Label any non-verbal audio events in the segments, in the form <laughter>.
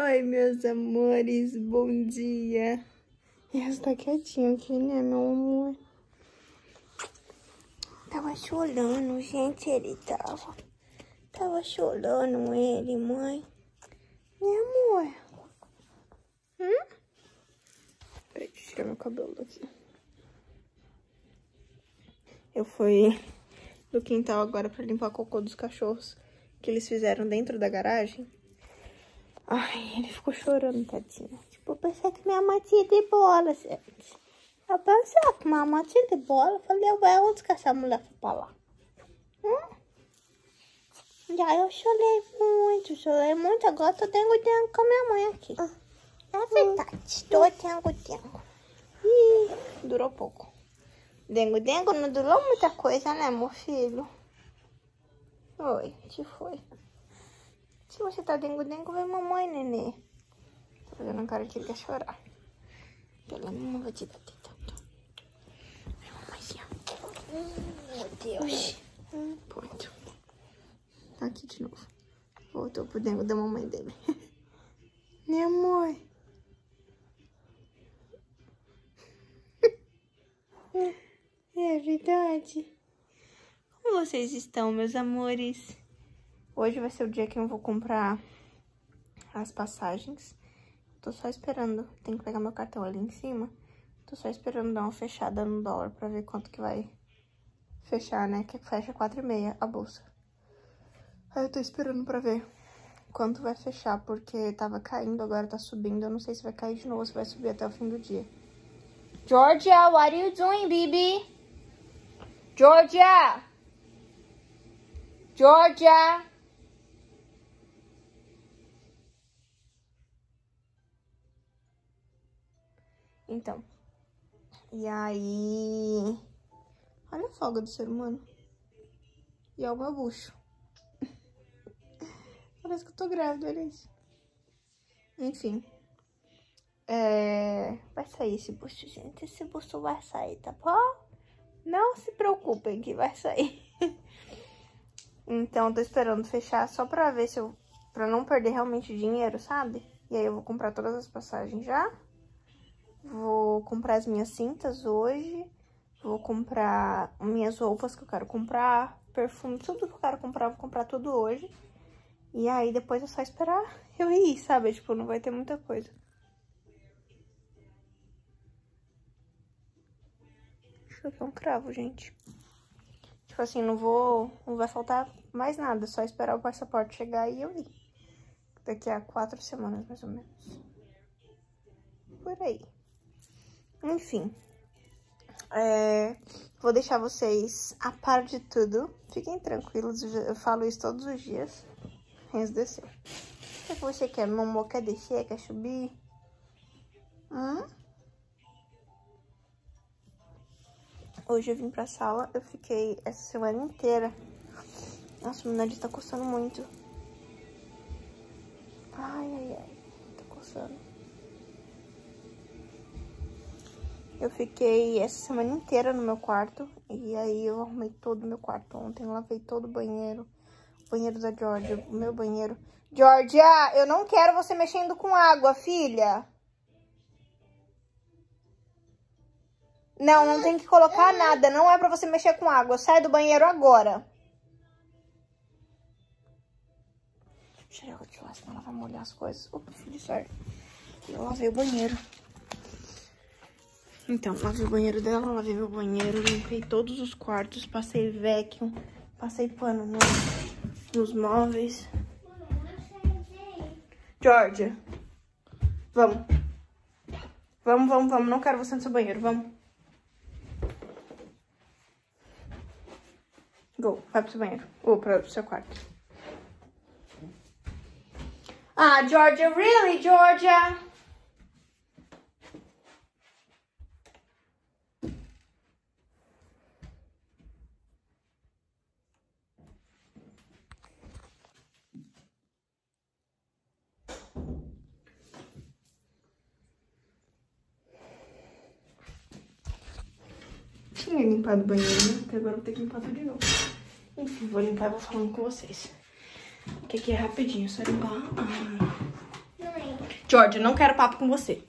Oi, meus amores, bom dia. Essa tá quietinha aqui, né, meu amor? Tava chorando, gente, ele tava. Tava chorando ele, mãe. Né, amor? Hum? Peraí, deixa eu tirar meu cabelo daqui. Eu fui no quintal agora pra limpar cocô dos cachorros que eles fizeram dentro da garagem. Ai, ele ficou chorando, tadinho. Tipo, eu pensei que minha mãe tinha de bola, gente. Eu pensei que minha mãe tinha de bola. Eu falei, eu vou onde que essa mulher foi pra lá? Hum? E aí eu chorei muito, chorei muito. Agora tô dengo-dengo com a minha mãe aqui. É verdade, tô dengo-dengo. Ih, durou pouco. Dengo-dengo não durou muita coisa, né, meu filho? Oi, te foi. Se você tá dengo-dengo, vem mamãe, nenê. Tô fazendo cara que ele quer chorar. Ela não vai te dar teta. Vem, mamãezinha. Meu Deus. Pronto. Tá aqui de novo. Voltou pro dengo da mamãe dele. <laughs> né, amor? <laughs> É verdade. Como vocês estão, meus amores? Hoje vai ser o dia que eu vou comprar as passagens. Tô só esperando. Tem que pegar meu cartão ali em cima. Tô só esperando dar uma fechada no dólar pra ver quanto que vai fechar, né? Que fecha 4,5 a bolsa. Aí eu tô esperando pra ver quanto vai fechar, porque tava caindo, agora tá subindo. Eu não sei se vai cair de novo se vai subir até o fim do dia. Georgia, what are you doing, baby? Georgia! Georgia! Então. E aí... Olha a folga do ser humano. E é o meu bucho. <laughs> Parece que eu tô grávida, olha isso. Enfim. É... Vai sair esse busto, gente. Esse busto vai sair, tá bom? Não se preocupem que vai sair. <laughs> então, tô esperando fechar só pra ver se eu... Pra não perder realmente dinheiro, sabe? E aí eu vou comprar todas as passagens já. Vou comprar as minhas cintas hoje. Vou comprar minhas roupas que eu quero comprar. Perfume, tudo que eu quero comprar, vou comprar tudo hoje. E aí depois é só esperar <laughs> eu ir, sabe? Tipo, não vai ter muita coisa. Isso aqui é um cravo, gente. Tipo assim, não vou... Não vai faltar mais nada. Só esperar o passaporte chegar e eu ir. Daqui a quatro semanas, mais ou menos. Por aí. Enfim. É, vou deixar vocês a par de tudo. Fiquem tranquilos, eu falo isso todos os dias. Renzo descer. O que você quer? Mamô quer descer? Quer subir? Hum? Hoje eu vim pra sala, eu fiquei essa semana inteira. Nossa, meu nariz tá coçando muito. Ai, ai, ai. Tá coçando. Eu fiquei essa semana inteira no meu quarto. E aí eu arrumei todo o meu quarto ontem. Lavei todo o banheiro. O banheiro da Georgia, o meu banheiro. Georgia, eu não quero você mexendo com água, filha. Não, não tem que colocar nada. Não é pra você mexer com água. Sai do banheiro agora. Deixa eu tirar de lá, senão ela vai molhar as coisas. Opa, filho, certo. Eu lavei o banheiro. Então, lavei o banheiro dela, lavei meu banheiro, limpei todos os quartos, passei vacuum, passei pano no, nos móveis. Georgia, vamos. Vamos, vamos, vamos. Não quero você no seu banheiro, vamos. Go, vai pro seu banheiro. Ou pro seu quarto. Ah, Georgia, really, Georgia? Tinha limpado o banheiro, né? Até agora eu vou ter que limpar tudo de novo. Enfim, vou limpar e vou falando com vocês. Que aqui é rapidinho, só limpar. Ah. George, eu não quero papo com você.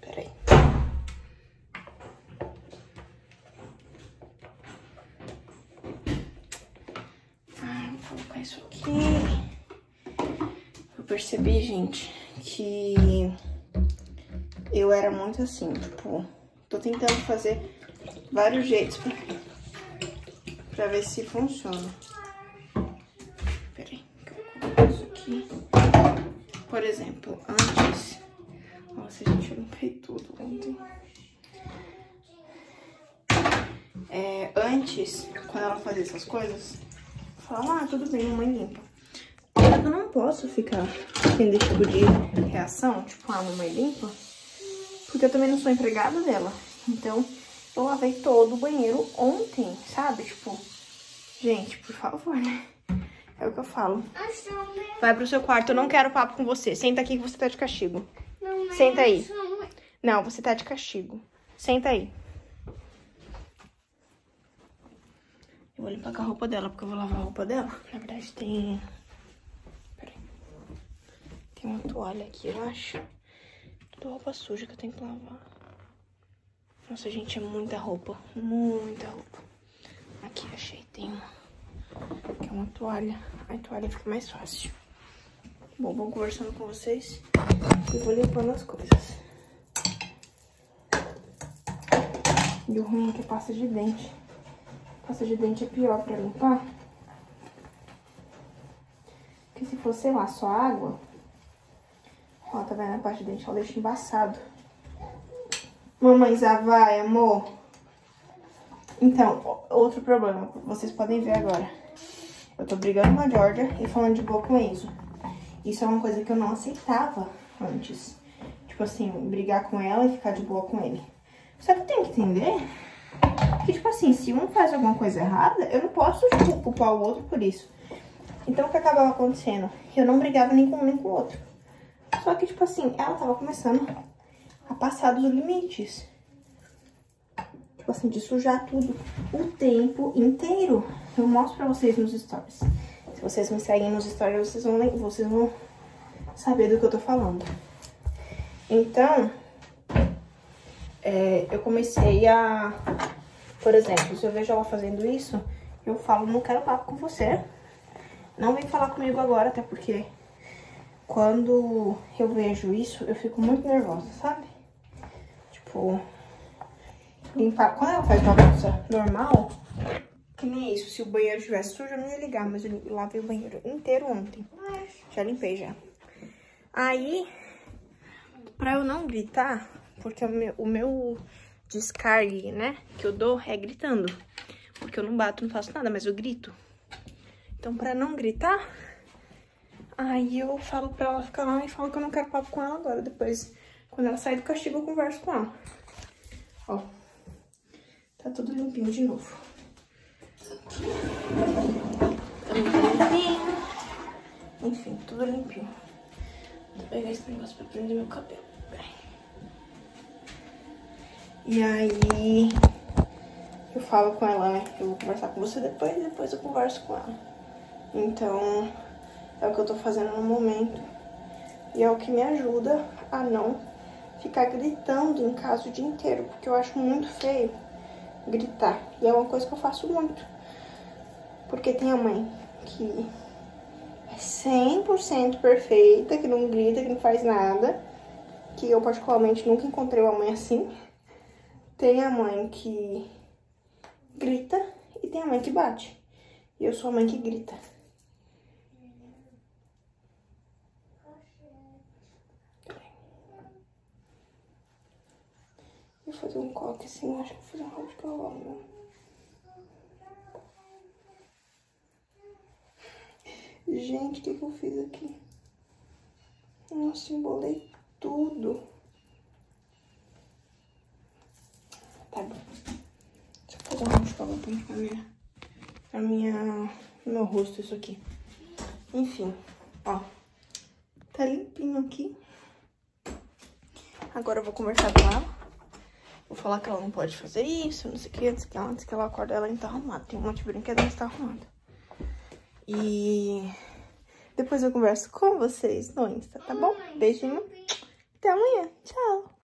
Peraí. Ah, vou colocar isso aqui. Eu percebi, gente, que eu era muito assim, tipo, tô tentando fazer vários jeitos pra, pra ver se funciona. Peraí, isso aqui. Por exemplo, antes... Nossa, gente, eu limpei tudo ontem. É, antes, quando ela fazia essas coisas, eu falava, ah, tudo bem, mamãe limpa. Eu não posso ficar tendo esse tipo de reação, tipo, ah, mamãe limpa, porque eu também não sou empregada dela. Então, eu lavei todo o banheiro ontem, sabe? Tipo, gente, por favor, né? É o que eu falo. Vai pro seu quarto, eu não quero papo com você. Senta aqui que você tá de castigo. Senta aí. Não, você tá de castigo. Senta aí. Eu vou limpar com a roupa dela, porque eu vou lavar a roupa dela. Na verdade, tem... Peraí. Tem uma toalha aqui, eu acho. Tudo roupa suja que eu tenho que lavar. Nossa, gente, é muita roupa. Muita roupa. Aqui, achei. Tem uma. Aqui é uma toalha. A toalha fica mais fácil. Bom, vamos conversando com vocês. E vou limpando as coisas. E o ruim é que pasta de dente. Pasta de dente é pior pra limpar. Porque se fosse, sei lá, só água, Ó, tá vendo a parte de dente? Ela deixa embaçado. Mamãe vai, amor. Então, outro problema. Vocês podem ver agora. Eu tô brigando com a Georgia e falando de boa com o Enzo. Isso é uma coisa que eu não aceitava antes. Tipo assim, brigar com ela e ficar de boa com ele. Só que tem que entender que, tipo assim, se um faz alguma coisa errada, eu não posso tipo, culpar o outro por isso. Então, o que acabava acontecendo? Eu não brigava nem com um nem com o outro. Só que, tipo assim, ela tava começando a passar dos limites. Tipo assim, de sujar tudo o tempo inteiro. Eu mostro pra vocês nos stories. Se vocês me seguem nos stories, vocês vão, vocês vão saber do que eu tô falando. Então, é, eu comecei a... Por exemplo, se eu vejo ela fazendo isso, eu falo, não quero papo com você. Não vem falar comigo agora, até porque quando eu vejo isso, eu fico muito nervosa, sabe? Tipo, limpar. Quando ela faz uma coisa normal, que nem isso, se o banheiro estivesse sujo, eu não ia ligar, mas eu lavei o banheiro inteiro ontem. Já limpei já. Aí, pra eu não gritar, porque o meu, o meu descargue, né, que eu dou é gritando. Porque eu não bato, não faço nada, mas eu grito. Então, pra não gritar, Aí eu falo pra ela ficar lá e falo que eu não quero papo com ela agora. Depois, quando ela sair do castigo, eu converso com ela. Ó. Tá tudo limpinho de novo. Tá limpinho. Enfim, tudo limpinho. Vou pegar esse negócio pra prender meu cabelo. E aí, eu falo com ela, né? Eu vou conversar com você depois, depois eu converso com ela. Então, é o que eu tô fazendo no momento. E é o que me ajuda a não ficar gritando em casa o dia inteiro, porque eu acho muito feio gritar. E é uma coisa que eu faço muito. Porque tem a mãe que é 100% perfeita, que não grita, que não faz nada. Que eu particularmente nunca encontrei uma mãe assim. Tem a mãe que grita e tem a mãe que bate. E eu sou a mãe que grita. Vou fazer um coque assim, acho que vou fazer um rabo de cavalo. Gente, o que, que eu fiz aqui? Nossa, embolei tudo. Tá bom. Deixa eu fazer um rabo de cavalo pra minha, pra minha, meu rosto isso aqui. Enfim, ó. Tá limpinho aqui. Agora eu vou conversar com ela. Vou falar que ela não pode fazer isso, não sei o que, antes que ela, antes que ela acorda, ela ainda tá arrumada. Tem um monte de brinquedo, mas tá arrumada. E Depois eu converso com vocês no Insta, tá bom? Beijinho. Até amanhã. Tchau.